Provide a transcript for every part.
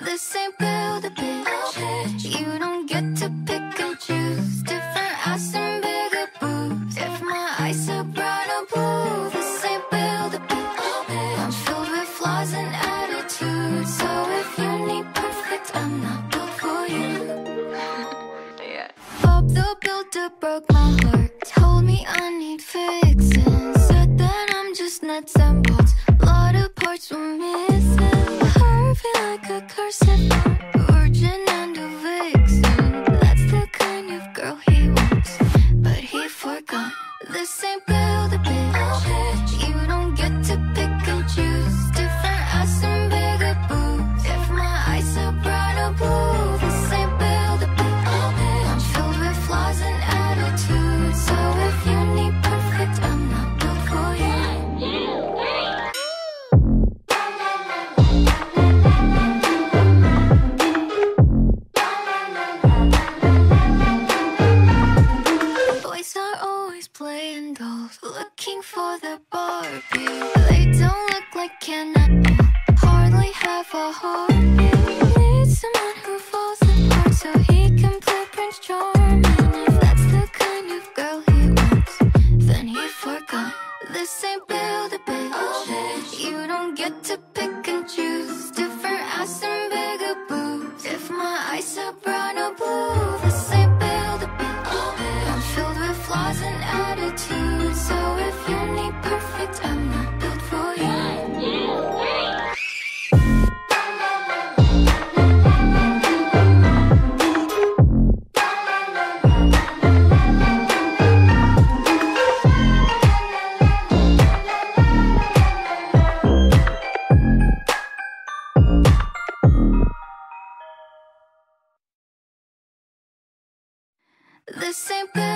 This ain't build a bitch. You don't get to pick and choose. Different ass and bigger boobs. If my eyes are bright or blue, this ain't build a bitch. I'm filled with flaws and attitudes. So if you need perfect, I'm not built for you. yeah. Bob the Builder broke my heart. Told me I need fixing. Said that I'm just nuts and bolts. A lot of parts were missing cursive. Same thing.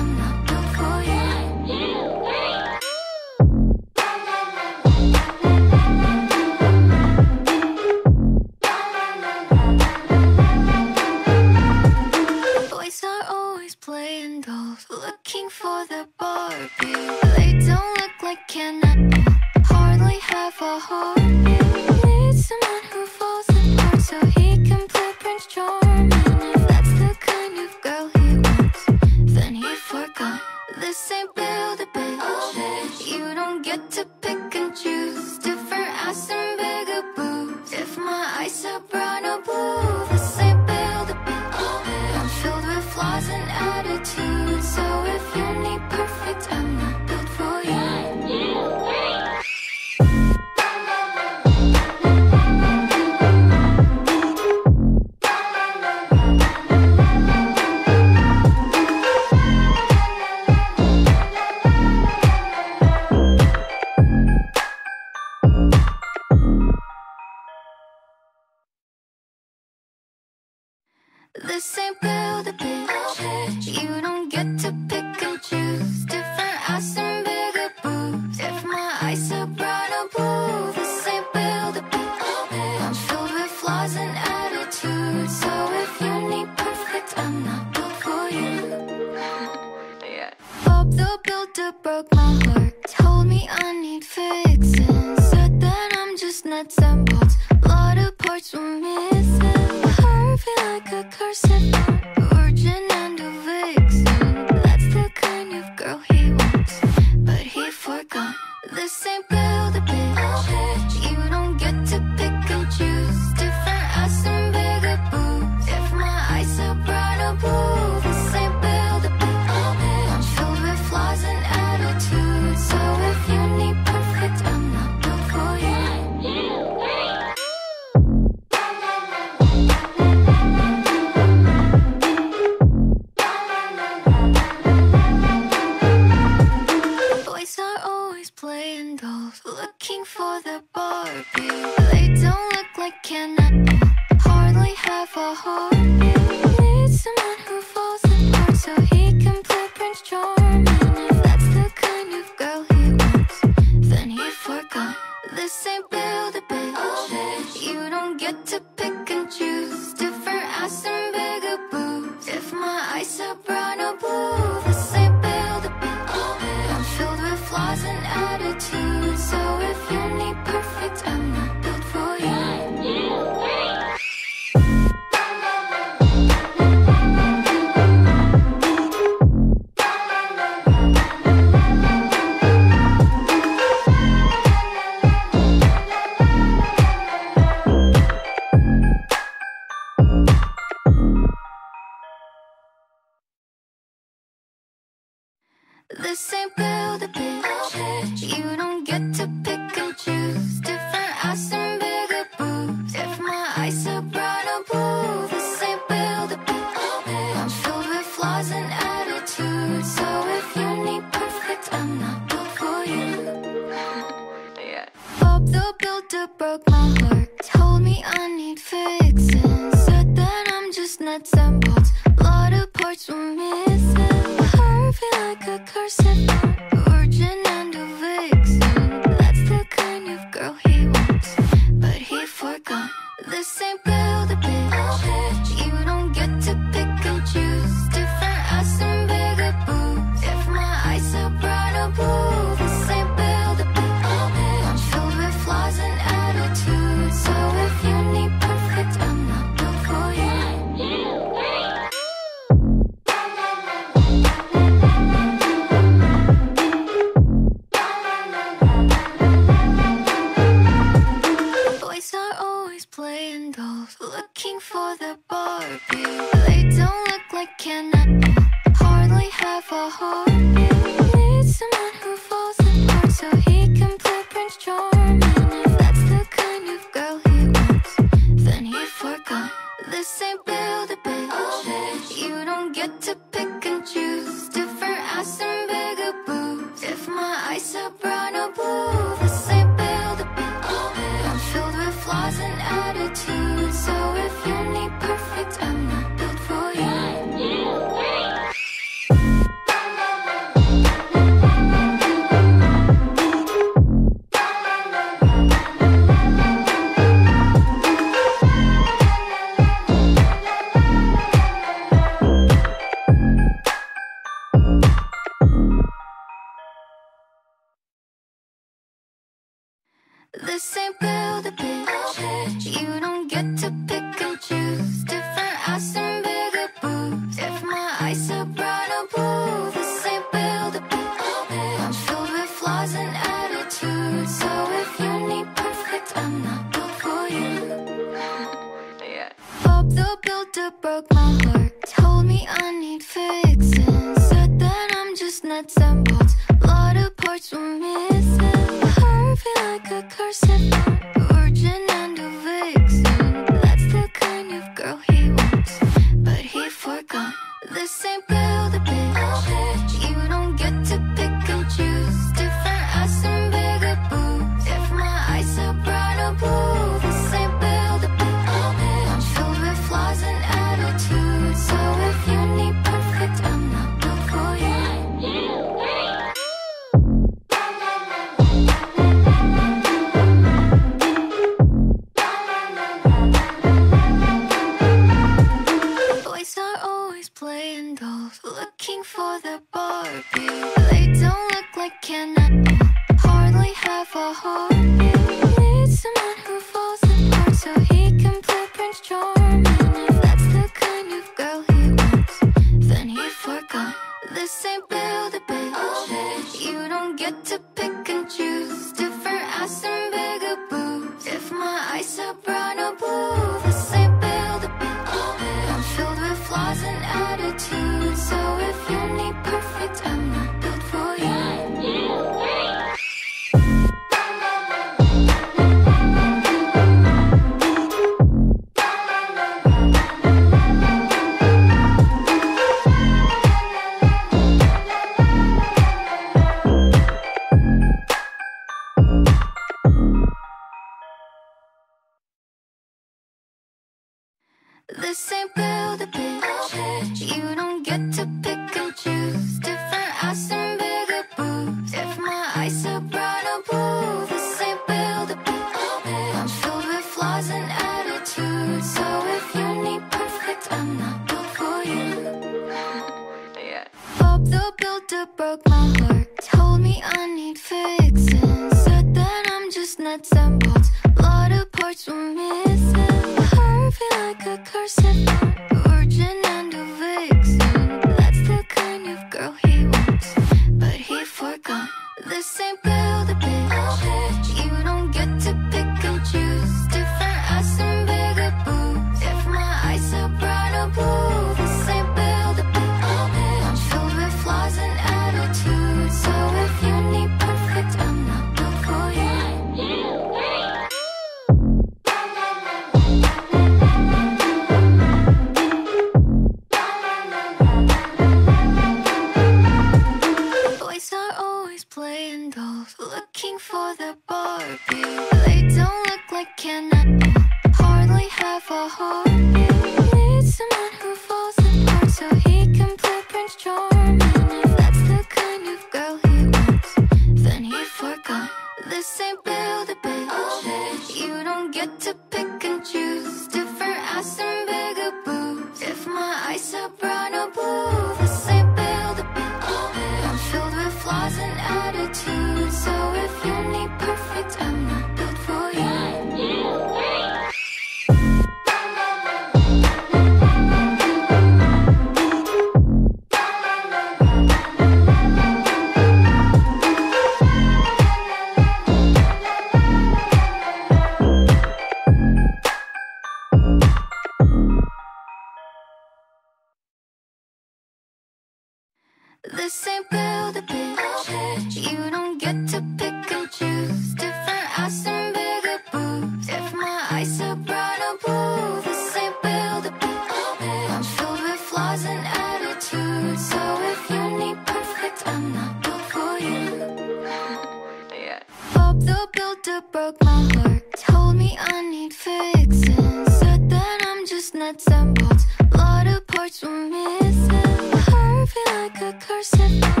A cursive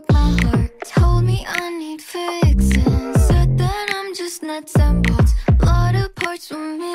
broke my heart. Told me I need fixing. Said that I'm just nuts and bolts. Lot of parts were missing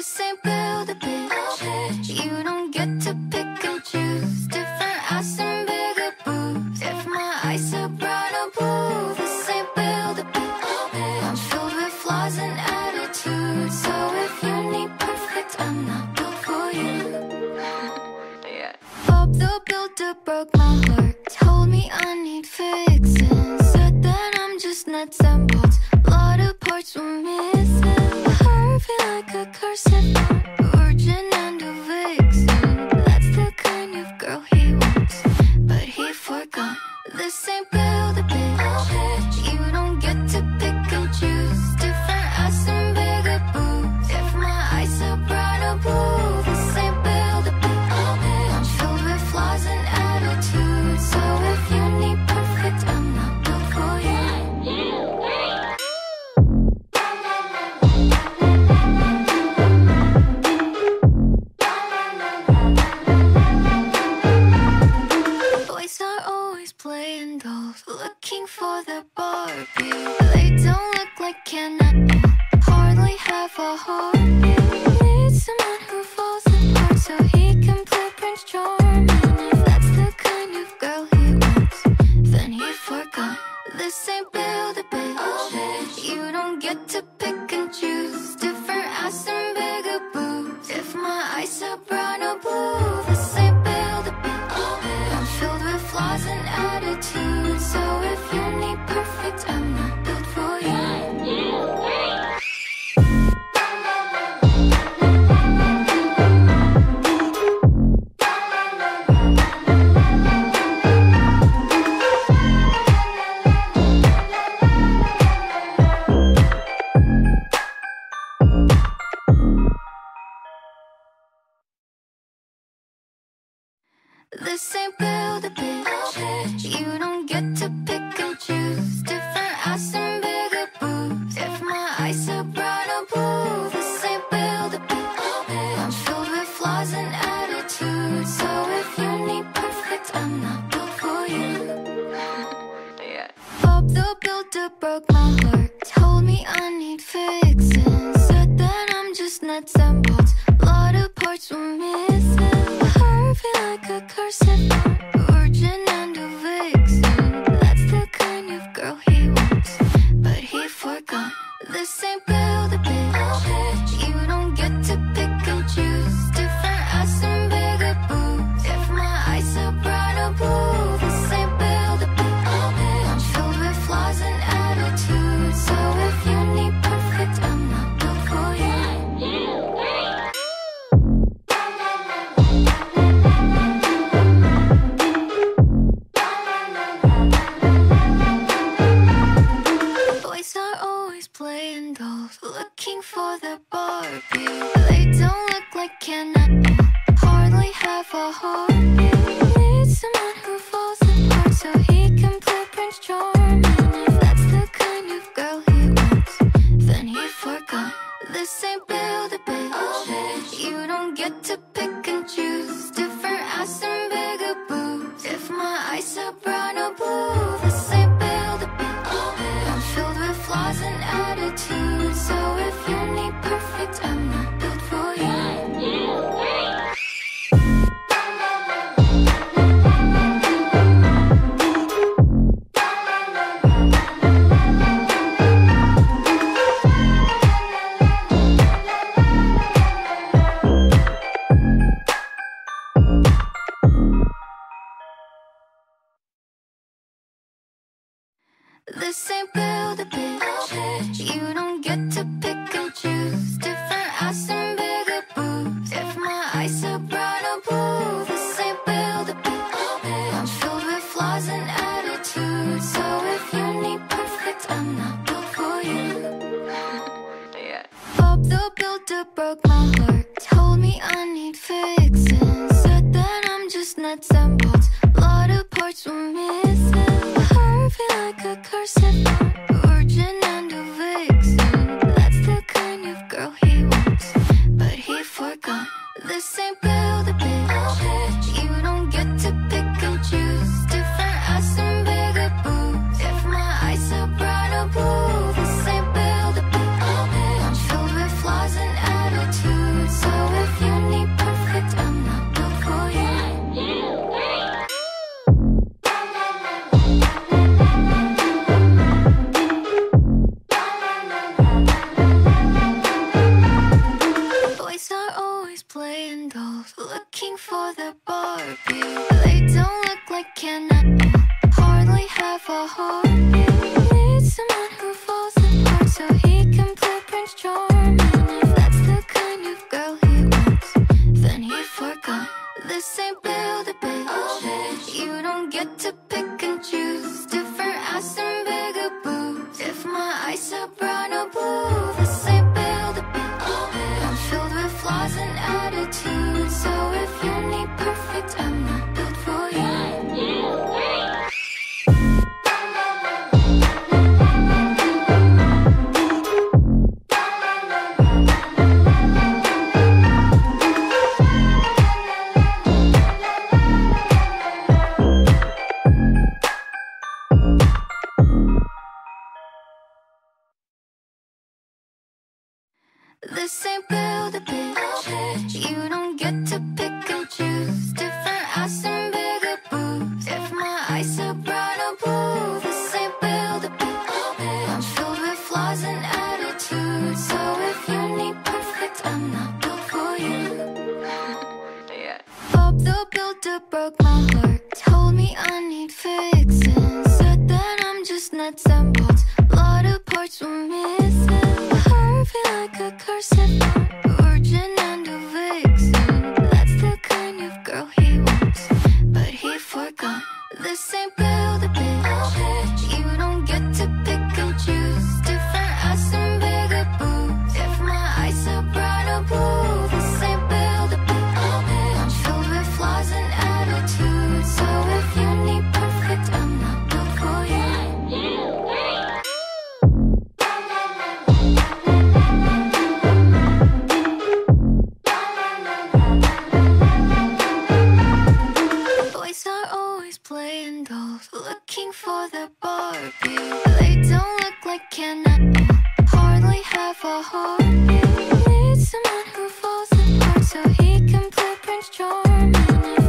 This ain't build my eyes world looking for the Barbie. They don't look like Ken. Hardly have a heart. Need someone who falls apart so he can play Prince Charming.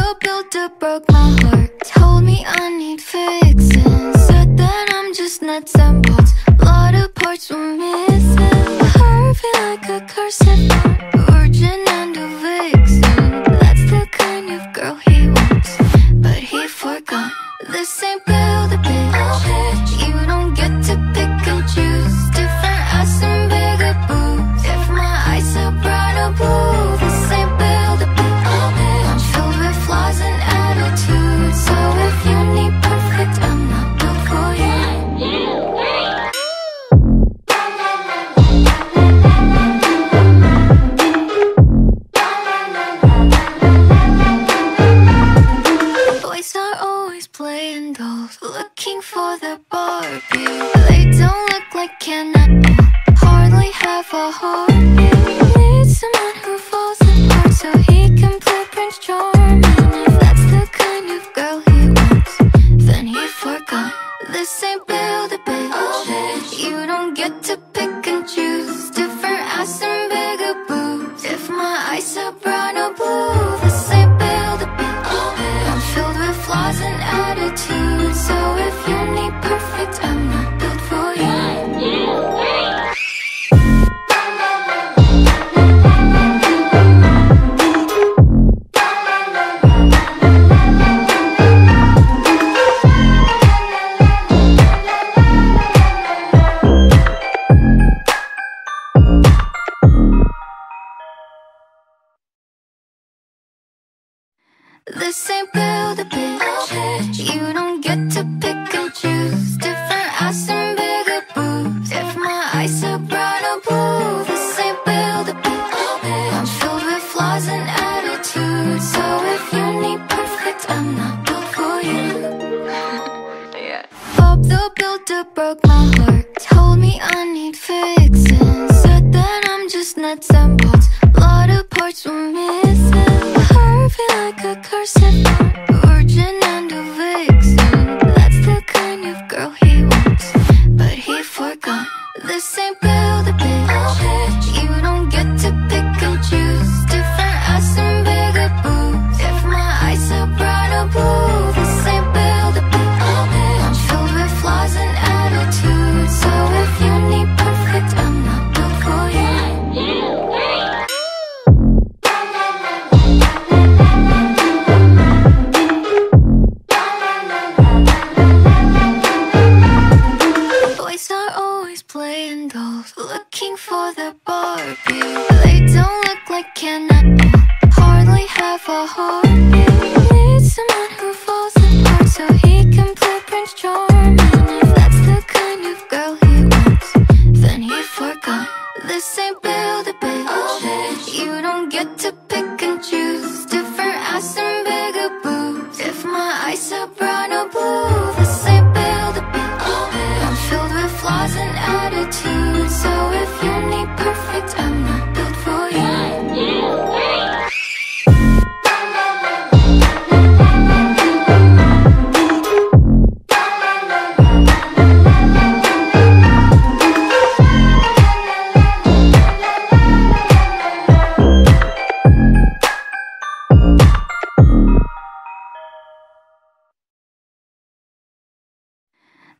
The builder broke my heart. Told me I need fixing. Said that I'm just nuts and bolts. Lot of parts were missing. Curvy like a cursive Virgin and a vixen That's the kind of girl he wants. But he forgot. This ain't build a bitch. You don't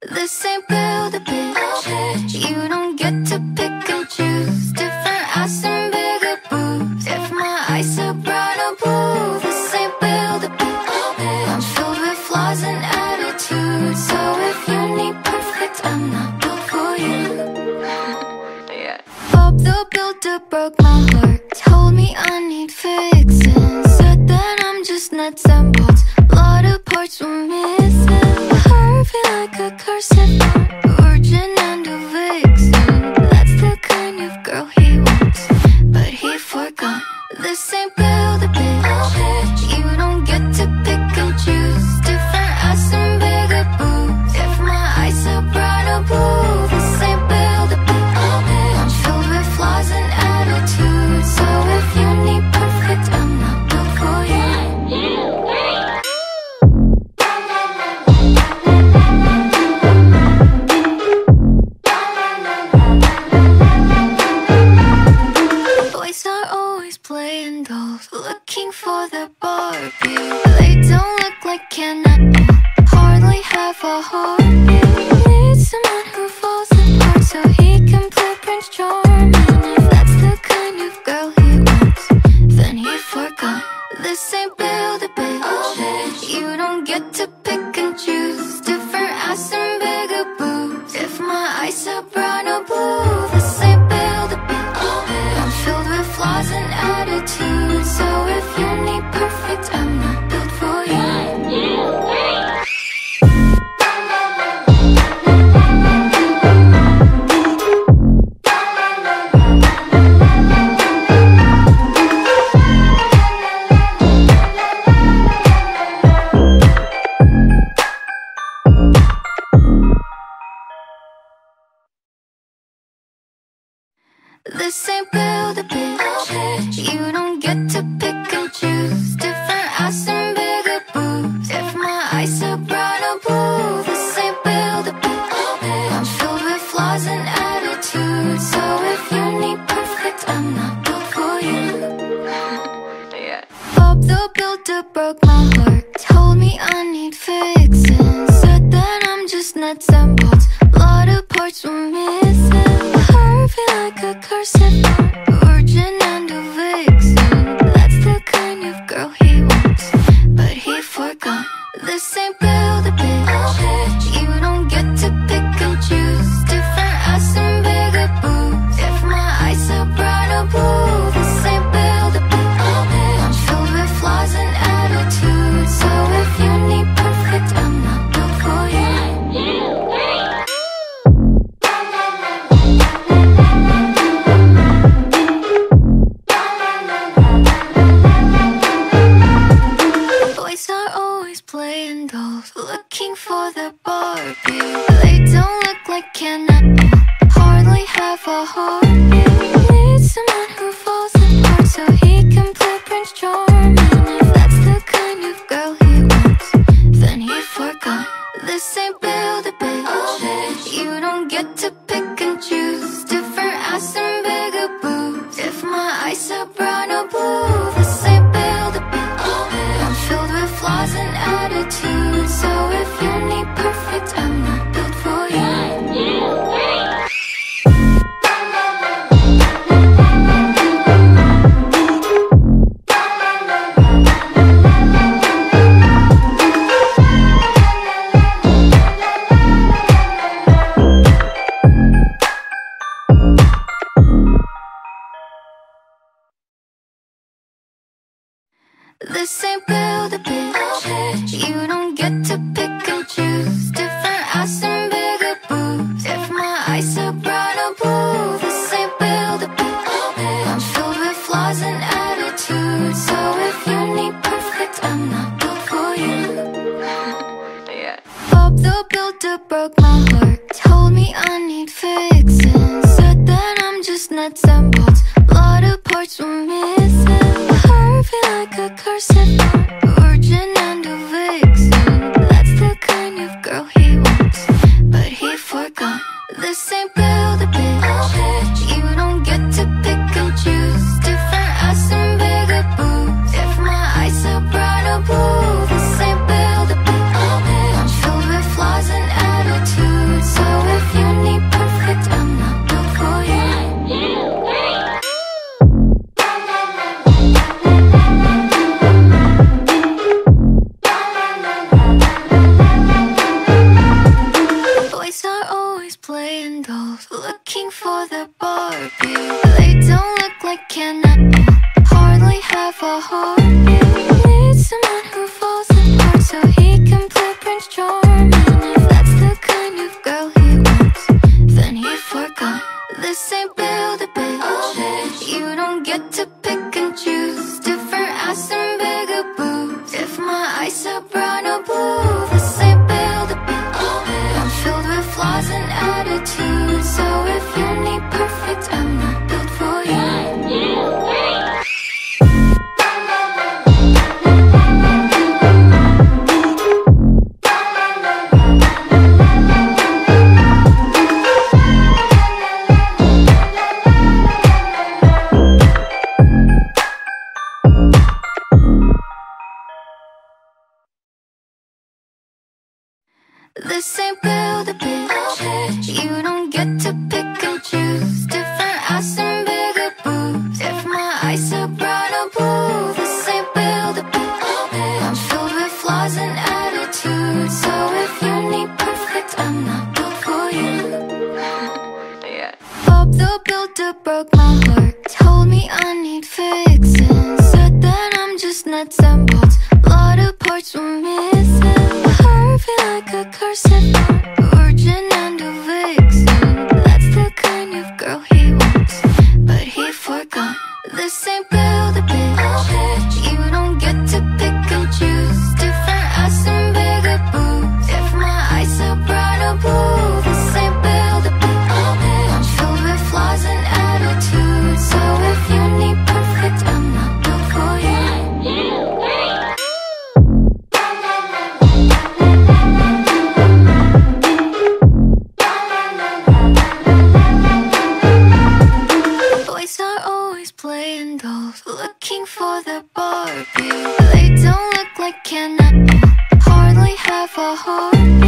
This ain't build a bitch. You don't get to pick and choose. Different ass and bigger boobs. If my eyes are bright or blue, this ain't build a bitch. I'm filled with flaws and attitudes. So if you need perfect, I'm not built for you. yeah. Bob the Builder broke my heart. Told me I need fixing. Said that I'm just nuts and bolts. A lot of parts were missing. this ain't build a bitch. Oh, bitch. You don't get to pick and choose. of our heart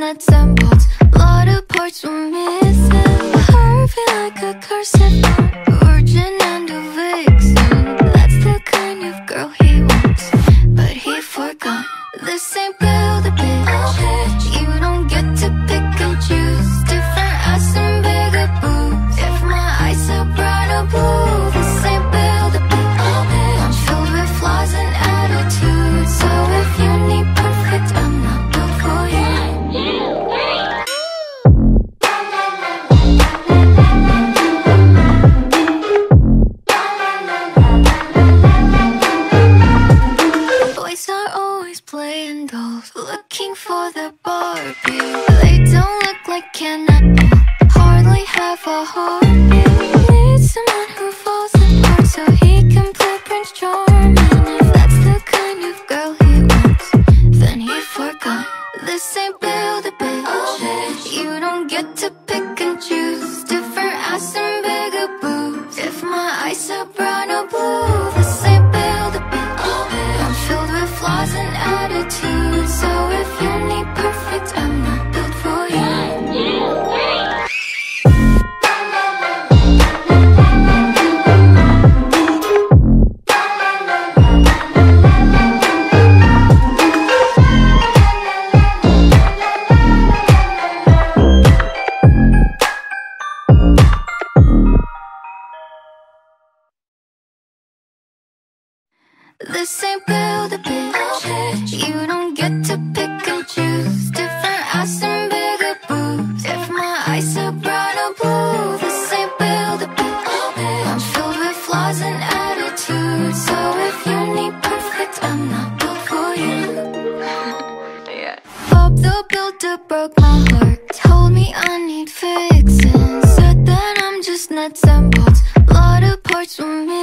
nuts and bolts. Lot of parts were missing. Heart like a curse if virgin and a flaws an attitude So if you need perfect, I'm not built for you. Yeah. Bob the Builder broke my heart Told me I need fixing. Said that I'm just nuts and bolts. Lot of parts were missing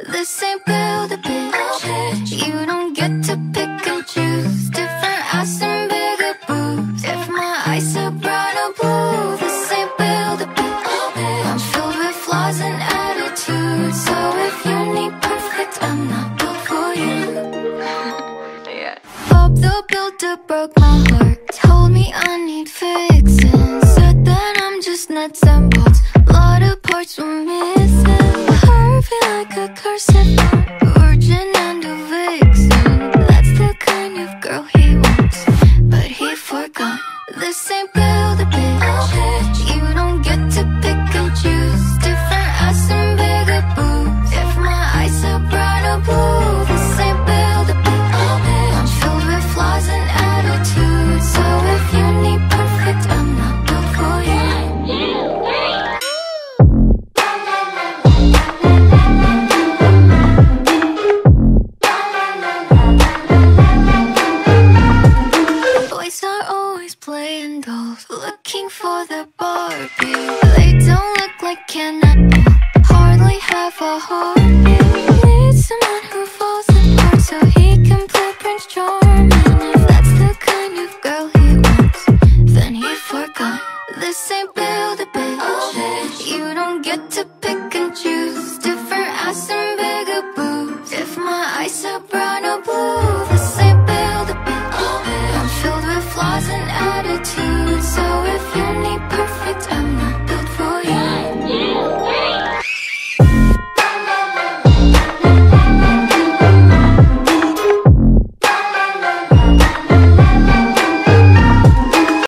This ain't build a bitch. You don't get to pick and choose. Different ass and bigger boobs. If my eyes are brown or blue, this ain't build a bitch. I'm filled with flaws and attitudes. So if you need perfect, I'm not built for you. yeah. Bob the Builder broke my heart. Told me I need fixing. Said that I'm just nuts and bolts. Lot of parts were missing.